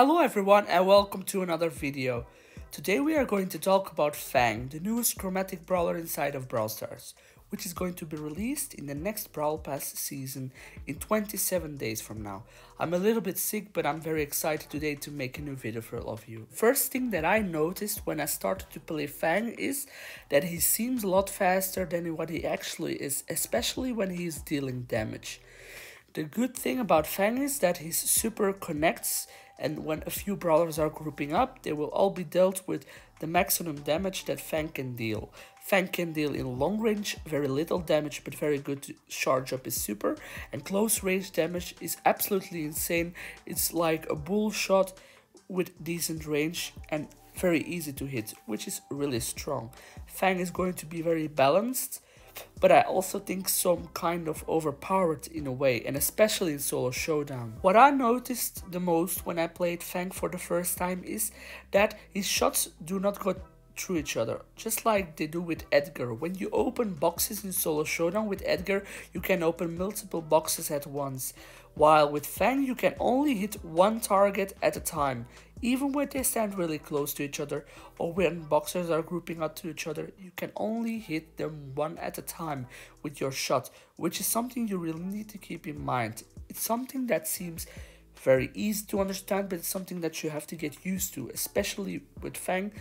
Hello everyone and welcome to another video. Today we are going to talk about Fang, the newest chromatic brawler inside of Brawl Stars, which is going to be released in the next Brawl Pass season in 27 days from now. I'm a little bit sick but I'm very excited today to make a new video for all of you. First thing that I noticed when I started to play Fang is that he seems a lot faster than what he actually is, especially when he is dealing damage. The good thing about Fang is that his super connects and when a few brawlers are grouping up, they will all be dealt with the maximum damage that Fang can deal. Fang can deal in long range, very little damage, but very good to charge up his super, and close range damage is absolutely insane. It's like a bull shot with decent range and very easy to hit, which is really strong. Fang is going to be very balanced but I also think some kind of overpowered in a way, and especially in Solo Showdown. What I noticed the most when I played Fang for the first time is that his shots do not go through each other, just like they do with Edgar. When you open boxes in Solo Showdown with Edgar, you can open multiple boxes at once, while with Fang you can only hit one target at a time. Even when they stand really close to each other or when boxers are grouping up to each other, you can only hit them one at a time with your shot, which is something you really need to keep in mind. It's something that seems very easy to understand, but it's something that you have to get used to, especially with Fang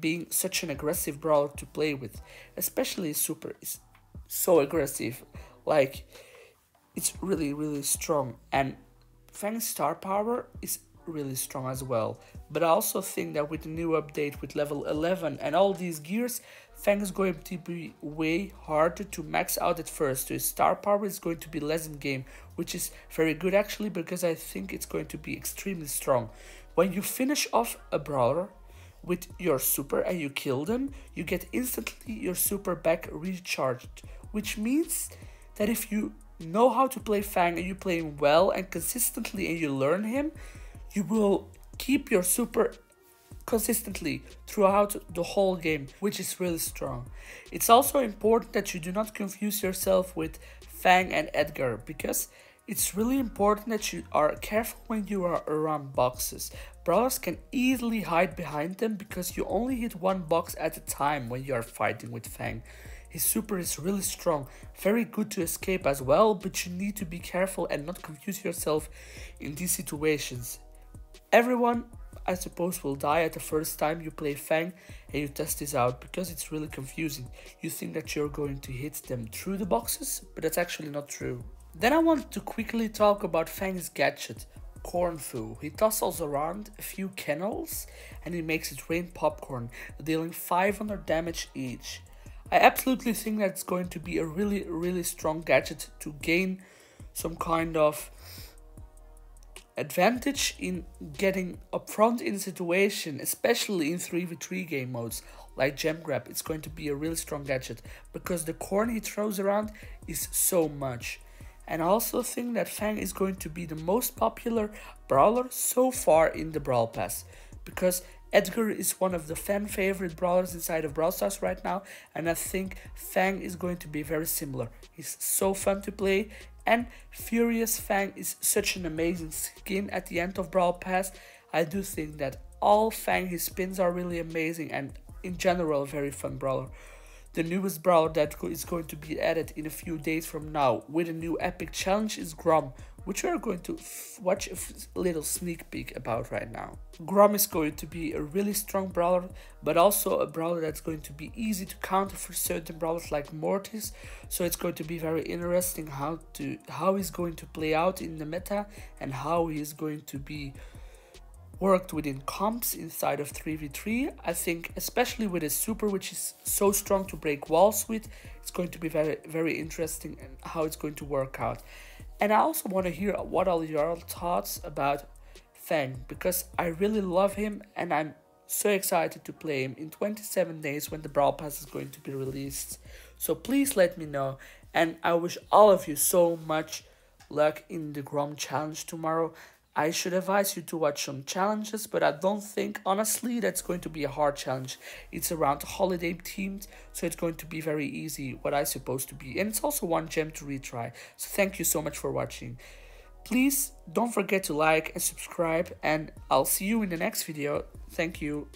being such an aggressive brawler to play with. Especially Super is so aggressive, like it's really, really strong. And Fang's star power is really strong as well. But I also think that with the new update with level 11 and all these gears, Fang is going to be way harder to max out at first. So his star power is going to be less in game, which is very good actually because I think it's going to be extremely strong. When you finish off a brawler with your super and you kill them, you get instantly your super back recharged, which means that if you know how to play Fang and you play him well and consistently and you learn him, you will keep your super consistently throughout the whole game, which is really strong. It's also important that you do not confuse yourself with Fang and Edgar because it's really important that you are careful when you are around boxes. Brawlers can easily hide behind them because you only hit one box at a time when you are fighting with Fang. His super is really strong, very good to escape as well, but you need to be careful and not confuse yourself in these situations. Everyone, I suppose, will die at the first time you play Fang and you test this out because it's really confusing. You think that you're going to hit them through the boxes, but that's actually not true. Then I want to quickly talk about Fang's gadget, Cornfu. He tussles around a few kennels and he makes it rain popcorn, dealing 500 damage each. I absolutely think that's going to be a really, really strong gadget to gain some kind of advantage in getting upfront in situation, especially in 3v3 game modes like Gem Grab. It's going to be a really strong gadget because the corn he throws around is so much. And I also think that Fang is going to be the most popular brawler so far in the Brawl Pass because Edgar is one of the fan favorite brawlers inside of Brawl Stars right now, and I think Fang is going to be very similar. He's so fun to play, and Furious Fang is such an amazing skin at the end of Brawl Pass. I do think that all Fang, his spins are really amazing, and in general, a very fun brawler. The newest brawler that is going to be added in a few days from now with a new epic challenge is Grom, which we are going to watch a little sneak peek about right now. Grom is going to be a really strong brawler, but also a brawler that's going to be easy to counter for certain brawlers like Mortis. So it's going to be very interesting how to how he's going to play out in the meta and how he's going to be worked within comps inside of 3v3. I think especially with his super which is so strong to break walls with, it's going to be very very interesting and how it's going to work out. And I also want to hear what are your thoughts about Fang because I really love him and I'm so excited to play him in 27 days when the Brawl Pass is going to be released. So please let me know and I wish all of you so much luck in the Grom challenge tomorrow. I should advise you to watch some challenges, but I don't think, honestly, that's going to be a hard challenge. It's around holiday themed, so it's going to be very easy, what I supposed to be. And it's also one gem to retry. So thank you so much for watching. Please don't forget to like and subscribe and I'll see you in the next video. Thank you.